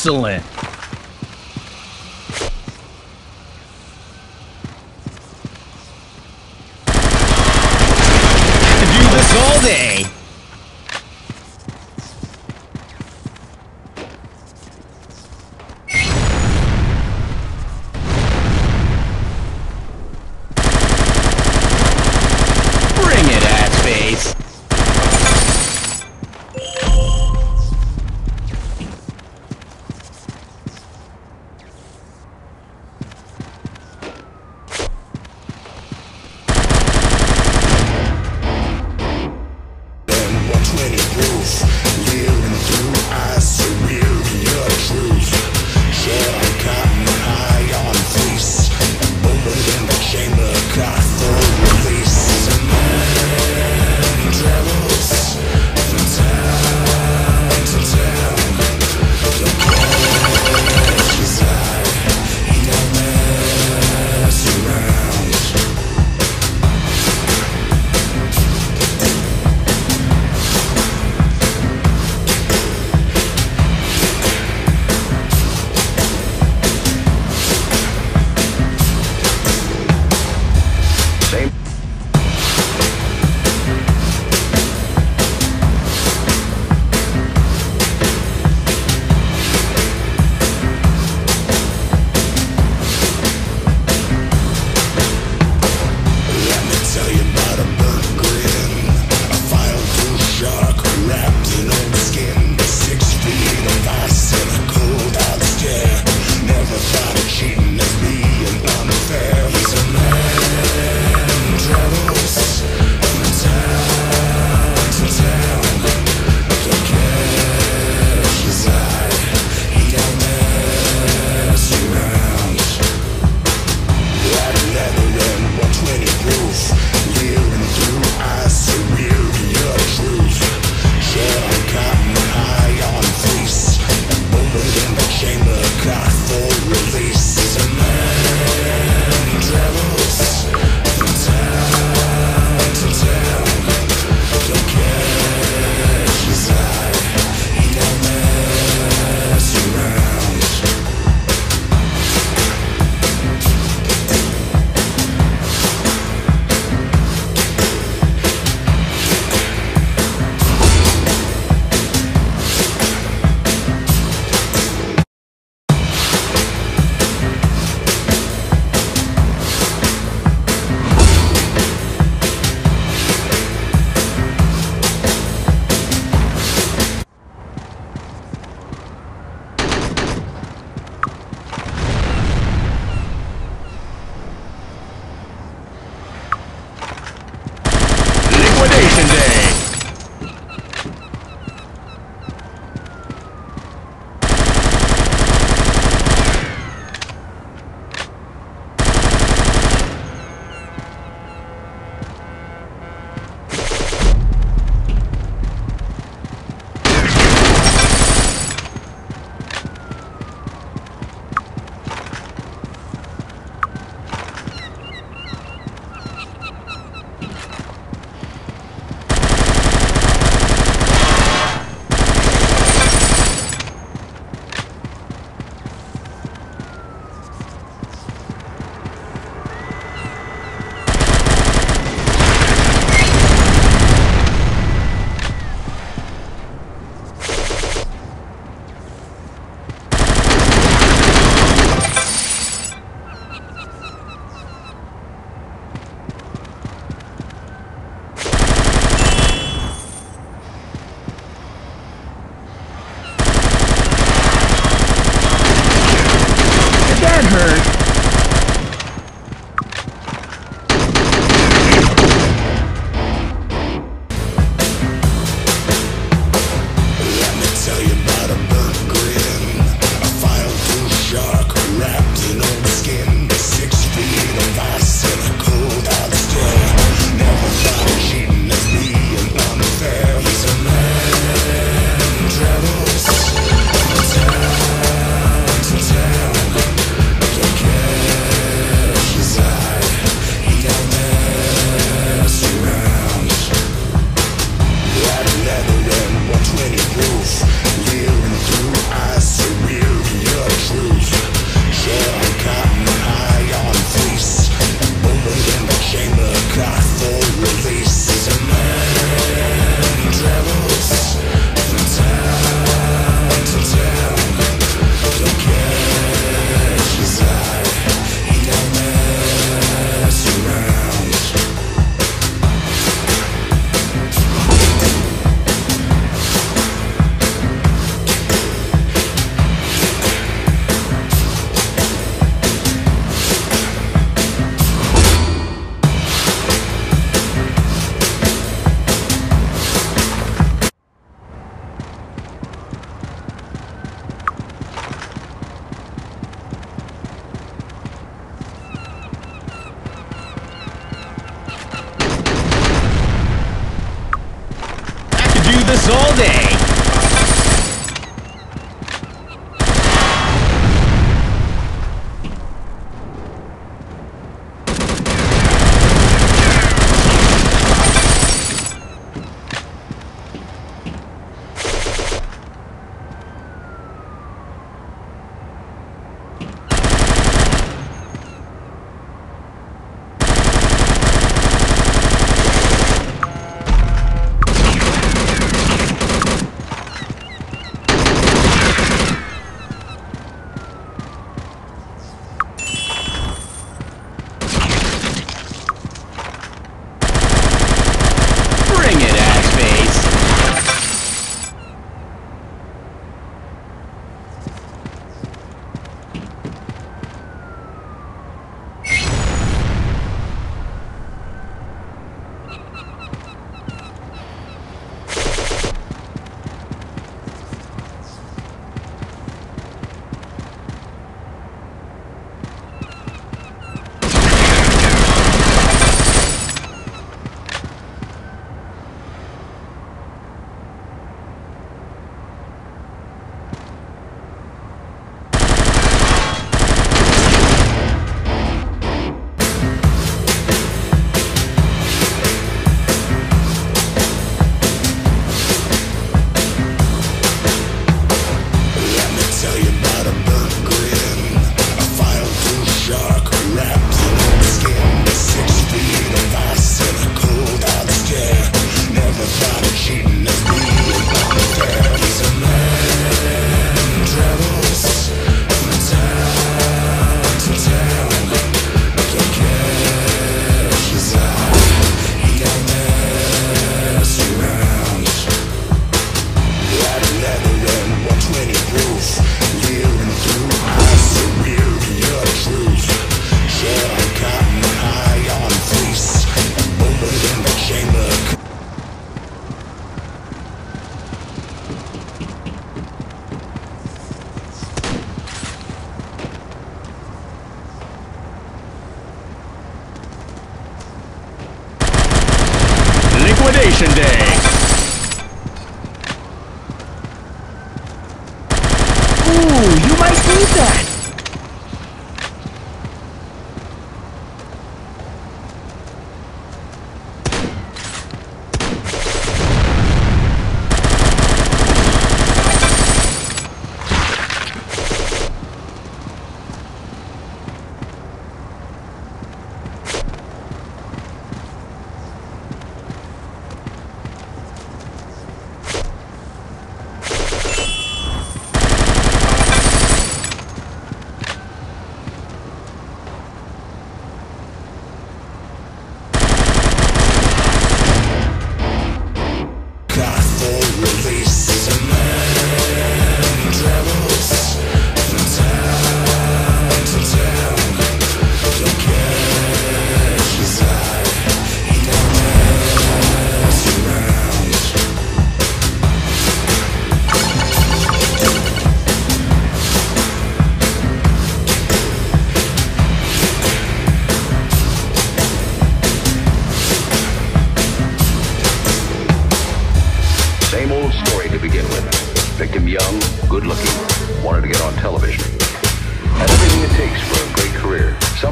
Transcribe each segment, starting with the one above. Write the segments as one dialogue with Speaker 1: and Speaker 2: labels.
Speaker 1: Excellent.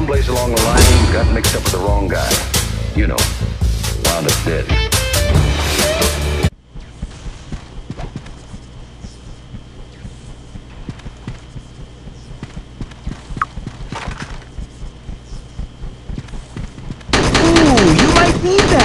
Speaker 2: someplace along the line, got mixed up with the wrong guy. You know, wound up dead.
Speaker 3: Ooh, you might need that!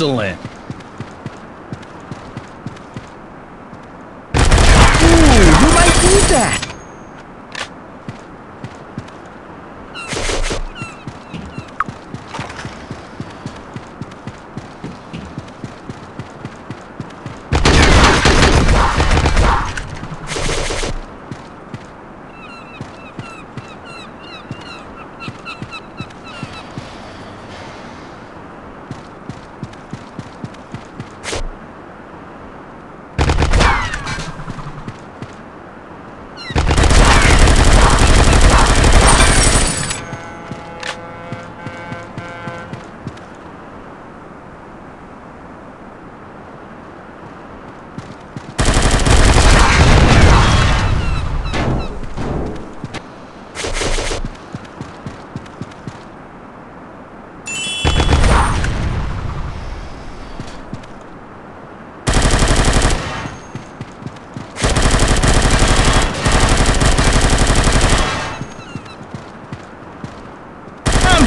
Speaker 1: Excellent.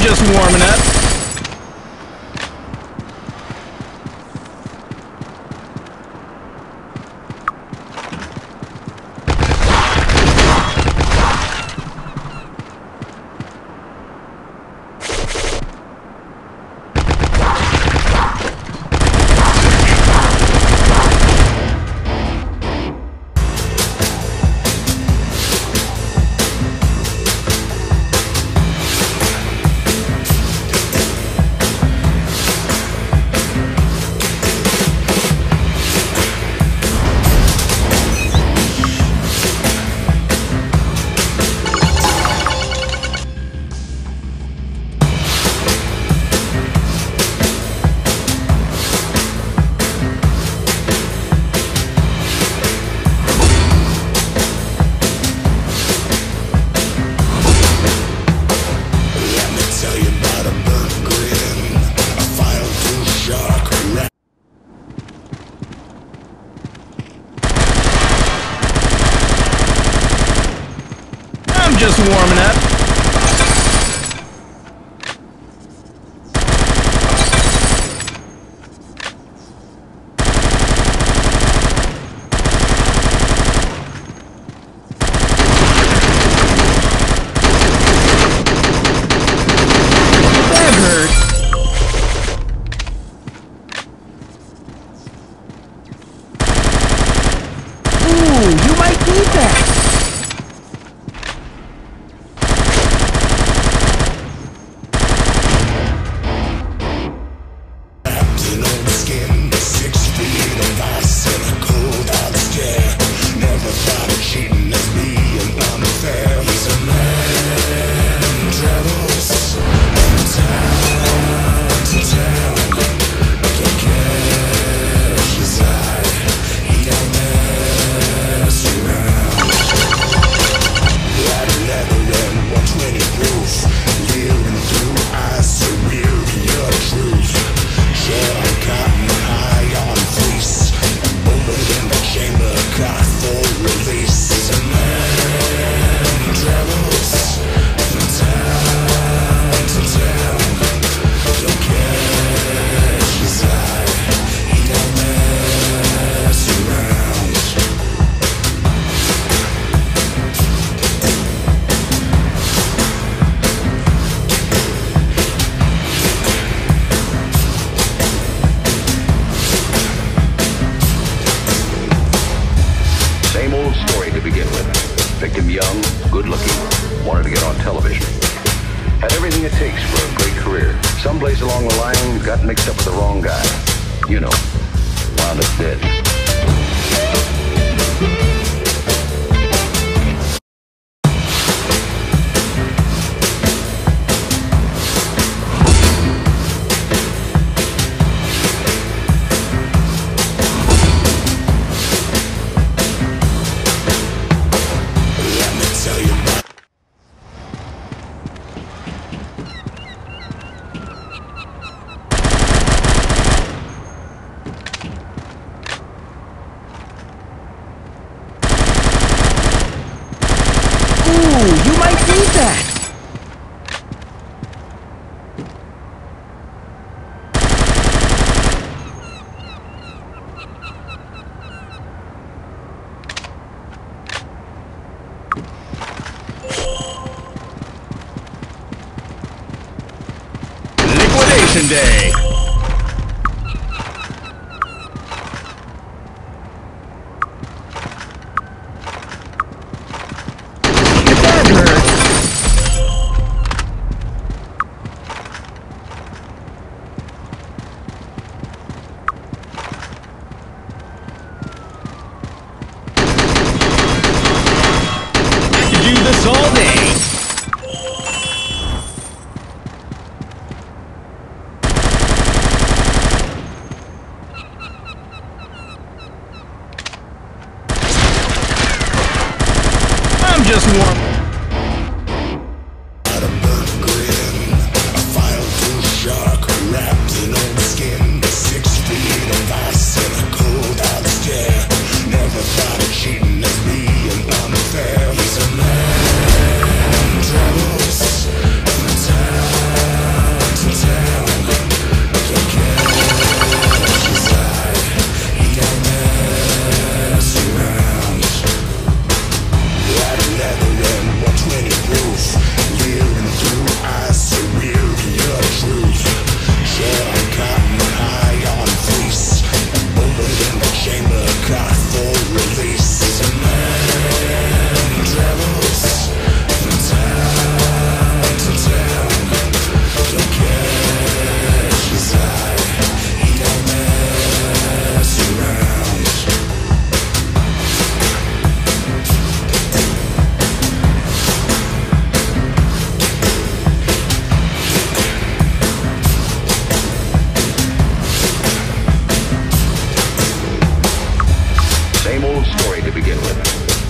Speaker 1: Just warming up. Might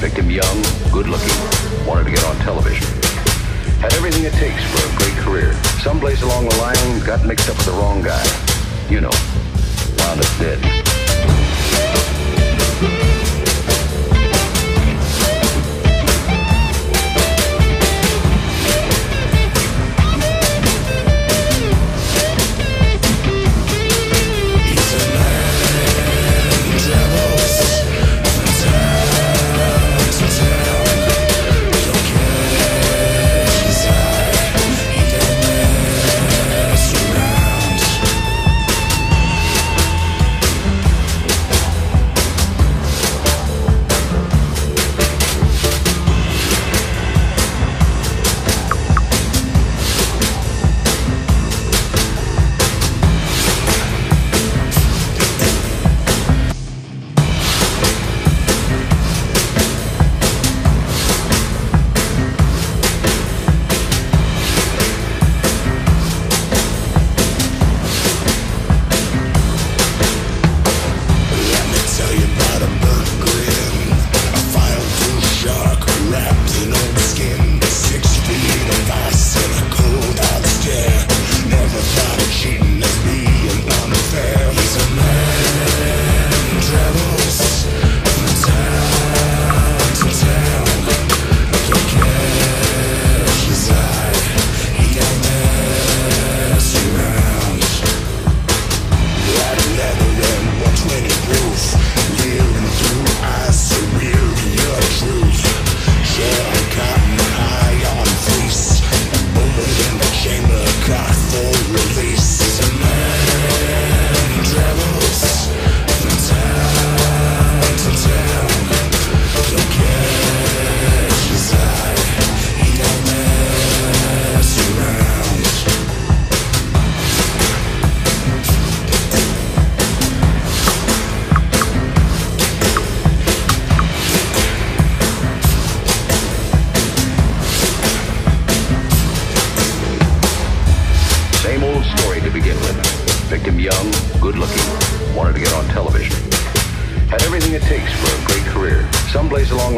Speaker 2: Victim young, good looking, wanted to get on television. Had everything it takes for a great career. Someplace along the line, got mixed up with the wrong guy. You know, wound up dead.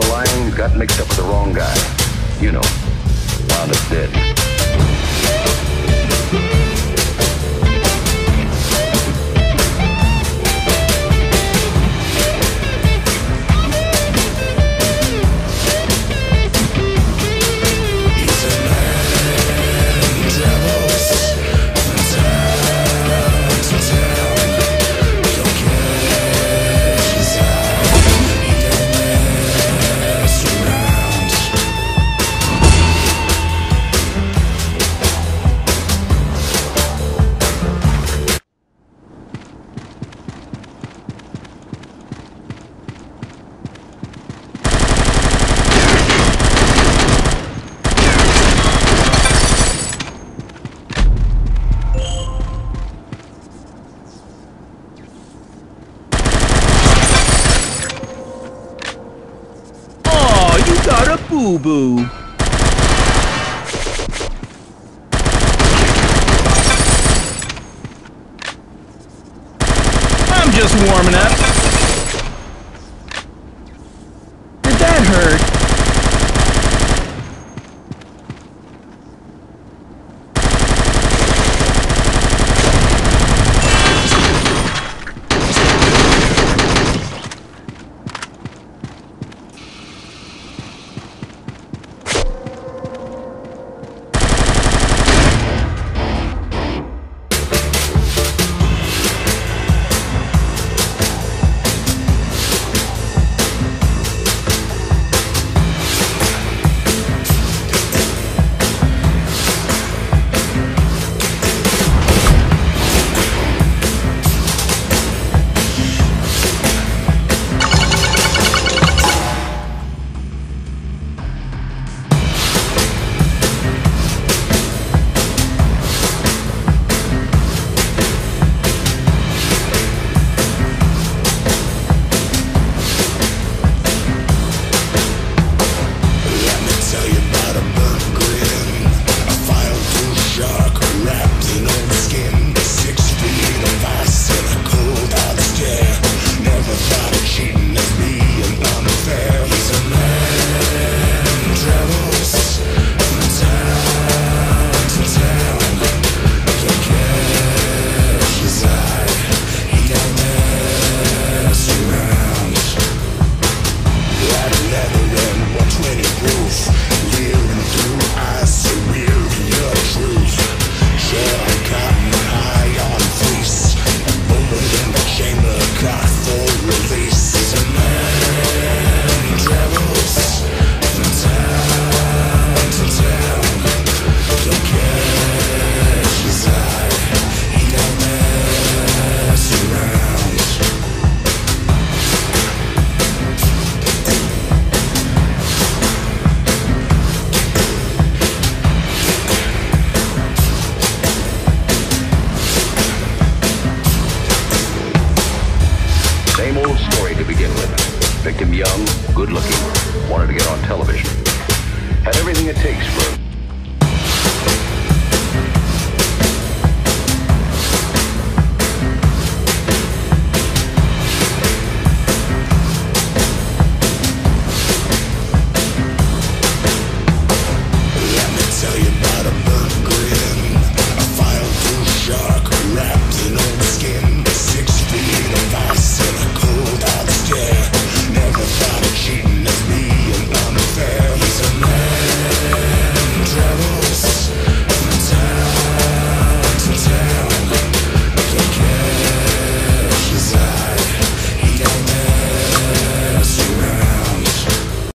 Speaker 2: were lying got mixed up with the wrong guy. You know, wound up dead.
Speaker 4: boo-boo. I'm
Speaker 1: just warming up.
Speaker 2: Victim young, good looking, wanted to get on television. Had everything it takes for